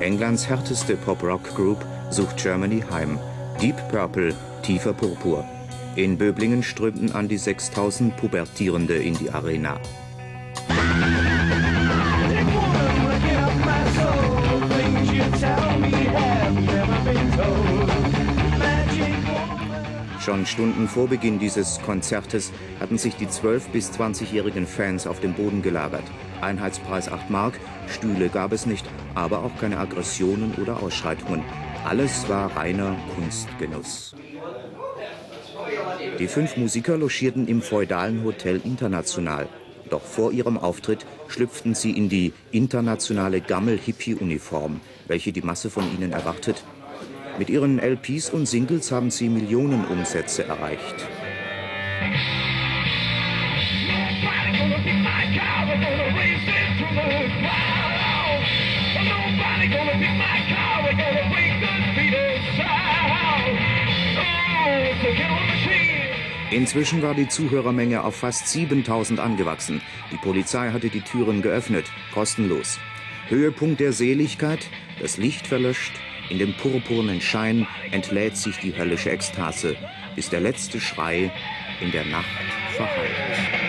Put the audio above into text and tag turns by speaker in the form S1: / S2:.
S1: Englands härteste Pop-Rock-Group sucht Germany heim. Deep Purple, tiefer Purpur. In Böblingen strömten an die 6000 Pubertierende in die Arena. Schon Stunden vor Beginn dieses Konzertes hatten sich die 12- bis 20-jährigen Fans auf dem Boden gelagert. Einheitspreis 8 Mark, Stühle gab es nicht, aber auch keine Aggressionen oder Ausschreitungen. Alles war reiner Kunstgenuss. Die fünf Musiker logierten im feudalen Hotel International. Doch vor ihrem Auftritt schlüpften sie in die internationale Gammel-Hippie-Uniform, welche die Masse von ihnen erwartet mit ihren LPs und Singles haben sie Millionenumsätze erreicht. Inzwischen war die Zuhörermenge auf fast 7000 angewachsen. Die Polizei hatte die Türen geöffnet, kostenlos. Höhepunkt der Seligkeit, das Licht verlöscht, in dem purpurnen Schein entlädt sich die höllische Ekstase, bis der letzte Schrei in der Nacht verhallt.